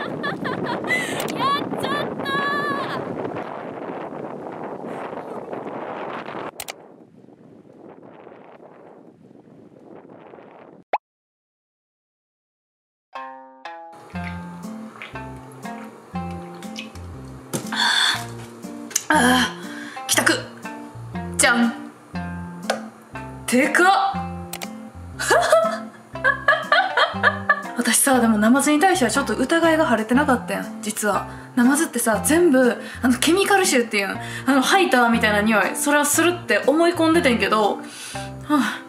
やっちゃった。あー。帰宅。じゃん。でかっさでもナマズに対してはちょっと疑いが晴れてなかったやん実は。ナマズってさ全部あのケミカル臭っていうんあのハイターみたいな匂い。それはするって思い込んでてんけど、はあ、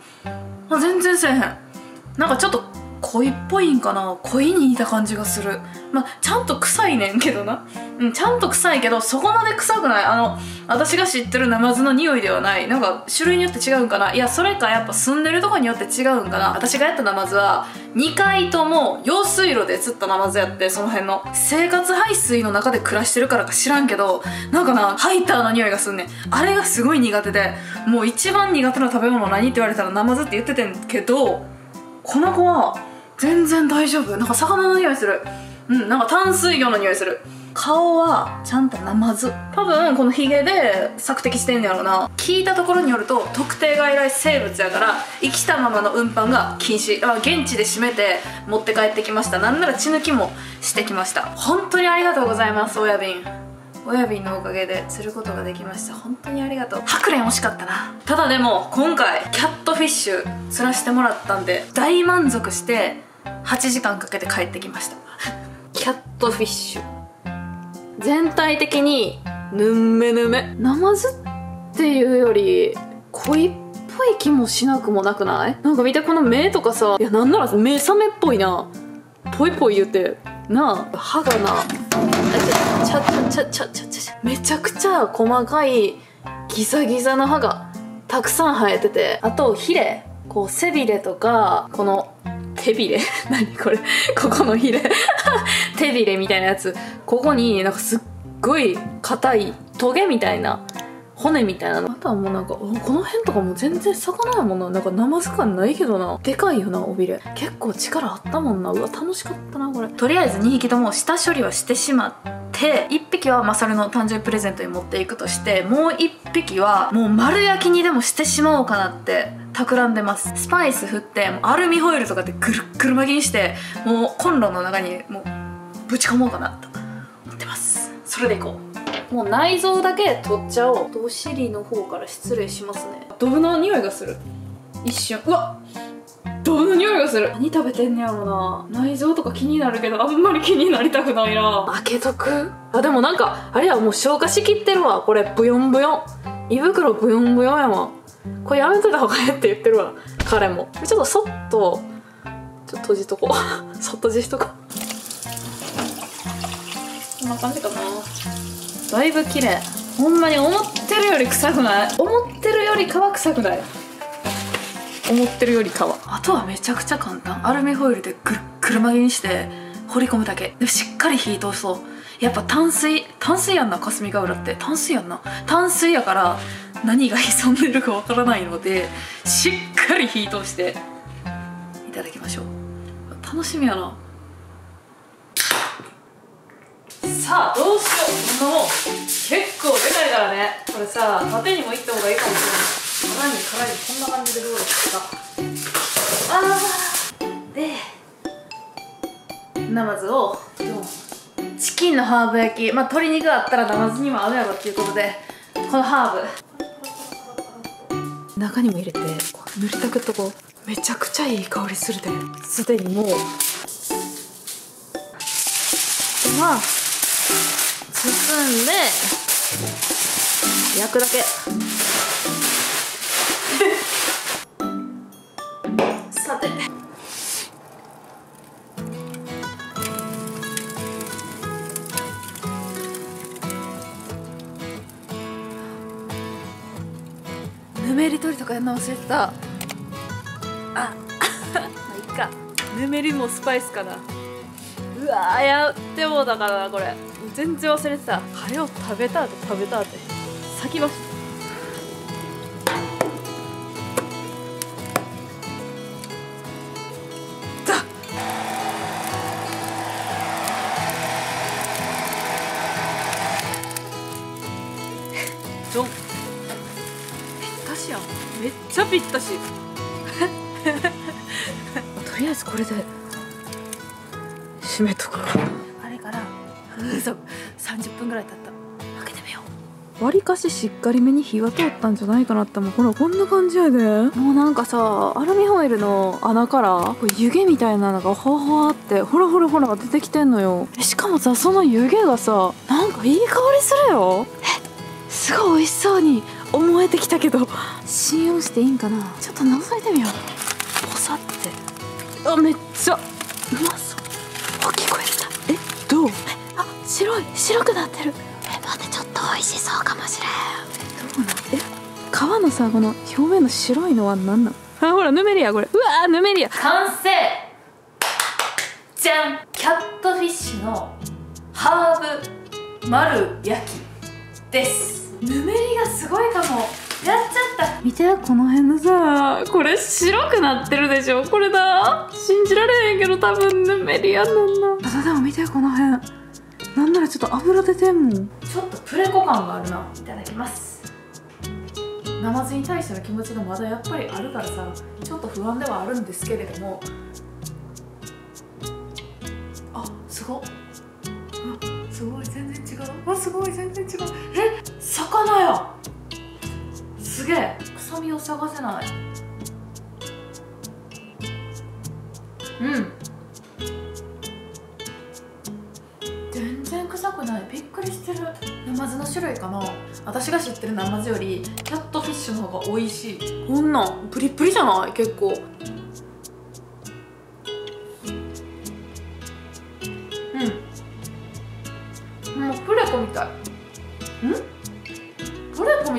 あ全然せえへん。なんかちょっと濃いっぽいんかな？濃いに似た感じがする。まあちゃんと臭いねんけどな。うんちゃんと臭いけどそこまで臭くない。あの私が知ってるナマズの匂いではない。なんか種類によって違うんかな？いやそれかやっぱ住んでるとこによって違うんかな？私がやったナマズは2回とも用水路で釣ったナマズやってその辺の。生活排水の中で暮らしてるからか知らんけどなんかなハイターの匂いがすんねん。あれがすごい苦手でもう一番苦手な食べ物何って言われたらナマズって言っててんけどこの子は全然大丈夫。なんか魚の匂いする。うんなんか淡水魚の匂いする。顔はちゃんとナマズ多分このヒゲで索敵してんねやろな。聞いたところによると特定外来生物やから生きたままの運搬が禁止。あ現地で締めて持って帰ってきました。なんなら血抜きもしてきました。本当にありがとうございます親瓶。親瓶のおかげで釣ることができました。本当にありがとう。ハクレン惜しかったな。ただでも今回キャットフィッシュ釣らせてもらったんで大満足して8時間かけて帰ってきました。キャットフィッシュ。全体的にぬんめぬめ。ナマズっていうより濃いっぽい気もしなくもなくない？なんか見てこの目とかさいやなんなら目覚めっぽいな。ぽいぽい言って。なあ。歯がな。あちゃちゃちゃちゃちゃちゃめちゃくちゃ細かいギザギザの歯がたくさん生えてて。あとヒレ。こう背びれとかこの手びれ。何これ。ここのヒレ 手びれみたいなやつ。ここになんかすっごい硬いトゲみたいな骨みたいなの。あとはもうなんかこの辺とかも全然魚やもんな。なんかナマズ感ないけどな。でかいよな尾びれ。結構力あったもんな。うわ楽しかったなこれ。とりあえず2匹とも下処理はしてしまって1匹はマサルの誕生日プレゼントに持っていくとしてもう1匹はもう丸焼きにでもしてしまおうかなって企んでます。スパイス振ってアルミホイルとかでぐるっぐる巻きにしてもうコンロの中にもうぶち込もうかなと思ってます。それでいこう。もう内臓だけ取っちゃおう。お尻の方から失礼しますね。ドブの匂いがする。一瞬。うわドブの匂いがする。何食べてんねやろな。内臓とか気になるけどあんまり気になりたくないな。開けとく？あでもなんかあれやもう消化しきってるわ。これブヨンブヨン。胃袋ブヨンブヨンやわこれやめといた方がええって言ってるわ。彼も。ちょっとそっと。ちょっと閉じとこう。そっと閉じとこう。こんな感じかな。だいぶ綺麗。ほんまに思ってるより臭くない？思ってるより皮臭くない？思ってるより皮。あとはめちゃくちゃ簡単。アルミホイルでぐるっぐる巻きにして掘り込むだけ。でしっかり火通そう。やっぱ淡水淡水やんな霞ヶ浦って。淡水やんな。淡水やから何が潜んでるかわからないのでしっかり火通していただきましょう。楽しみやな。さあどうしよう。こんなもん。結構でかいからね。これさ縦にもいった方がいいかもしれない。殻に殻にこんな感じでどうですかあー。でナマズをチキンのハーブ焼き。まあ鶏肉あったらナマズにも合うやろっていうことでこのハーブ。中にも入れて塗りたくとこめちゃくちゃいい香りするで。すでにもう。まあ包んで焼くだけ。せた。あ まあいいか。ぬめりもスパイスかな。うわーやってもだからなこれ。全然忘れてた。カレーを食べたって食べたって。先走って。ン。めっちゃぴったし。とりあえずこれで閉めとくかあれから風速30分ぐらい経った。開けてみよう。わりかししっかりめに火が通ったんじゃないかなって。思うほらこんな感じやで。もうなんかさアルミホイルの穴から湯気みたいなのがほわほわってほらほらほら出てきてんのよ。えしかもさその湯気がさなんかいい香りするよ。えすごい美味しそうに思えてきたけど。信用していいんかな？ちょっと覗いてみよう。ポサって。あめっちゃ。うまそう。あ聞こえてた。えどう？えあ白い。白くなってる。え待ってちょっと美味しそうかもしれん。えどうなん？え皮のさこの表面の白いのは何なん？あほらヌメリアこれ。うわーヌメリア。完成。じゃん。キャットフィッシュのハーブ丸焼きですぬめりがすごいかも。やっちゃった。見てこの辺のさこれ白くなってるでしょ。これだ。信じられへんけど多分ぬめりやねんな。あでも見てこの辺。なんならちょっと油出てんもん。ちょっとプレコ感があるな。いただきます。ナマズに対しての気持ちがまだやっぱりあるからさちょっと不安ではあるんですけれども。あすごっ。あすごい全然違う。あすごい全然違う魚やすげえ臭みを探せない。うん。全然臭くない。びっくりしてる。ナマズの種類かな。私が知ってるナマズよりキャットフィッシュの方が美味しい。こんなんプリプリじゃない？結構。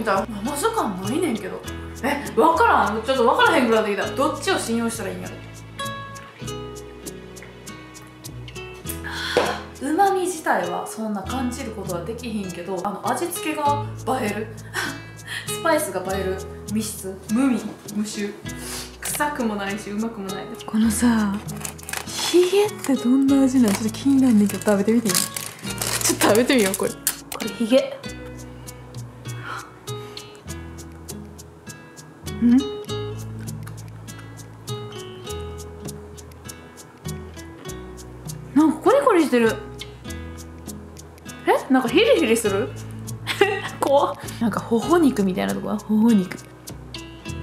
た。いナマズ感ないねんけど。え分からん。ちょっと分からへんぐらいできたどっちを信用したらいいんやろ。うまみ自体はそんな感じることはできひんけどあの味付けが映えるスパイスが映える密室無味無臭。臭くもないしうまくもない。このさヒゲってどんな味なん？ちょっと気になんねんけど食べてみていい？ちょっと食べてみようこれ。これヒゲん。なんかコリコリしてる。え？なんかヒリヒリする？怖っ。なんか頬肉みたいなとこ？は頬肉。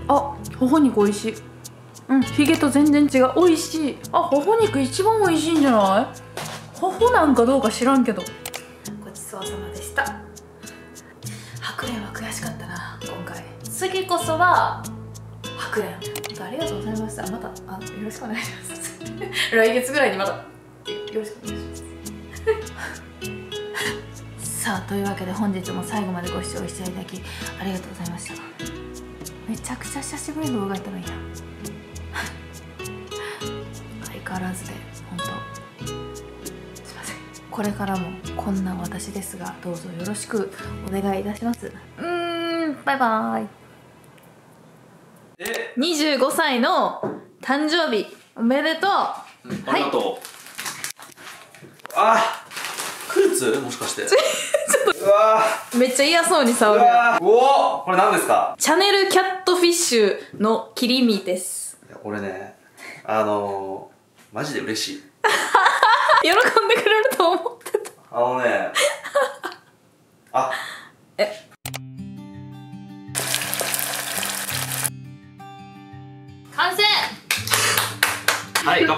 あ頬肉美味しい。うんヒゲと全然違う。美味しい。あ頬肉一番美味しいんじゃない？頬なんかどうか知らんけど。ごちそうさま次こそは白蓮ありがとうございましたまたあよろしくお願いします。来月ぐらいにまたよろしくお願いします。さあというわけで本日も最後までご視聴していただきありがとうございました。めちゃくちゃ久しぶりの動画やったのにな相変わらずで本当すいませんこれからもこんな私ですがどうぞよろしくお願いいたします。うーんバイバイ。25歳の誕生日。おめでとう。ありがとう、あクーツ？もしかして。うわ。めっちゃ嫌そうに触る。うおこれ何ですか？チャネルキャットフィッシュの切り身です。いやこれねあのー、マジで嬉しい。喜んでくれると思ってた。あのね。あ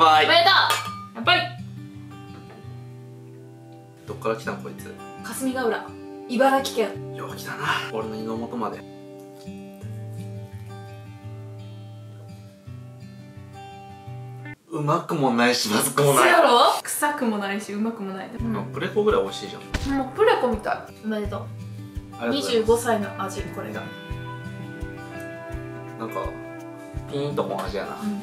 はい乾杯おめでとう。やっぱりどっから来たんこいつ。霞ヶ浦茨城県。よう来たな。俺の胃の元まで。うまくもないしまずくもない。そやろ？臭くもないしうまくもない、うん、もプレコぐらい美味しいじゃん。うプレコみたい。おめでとう。ありがとうございま25歳の味これが、すなんかピーンとも味やな。うん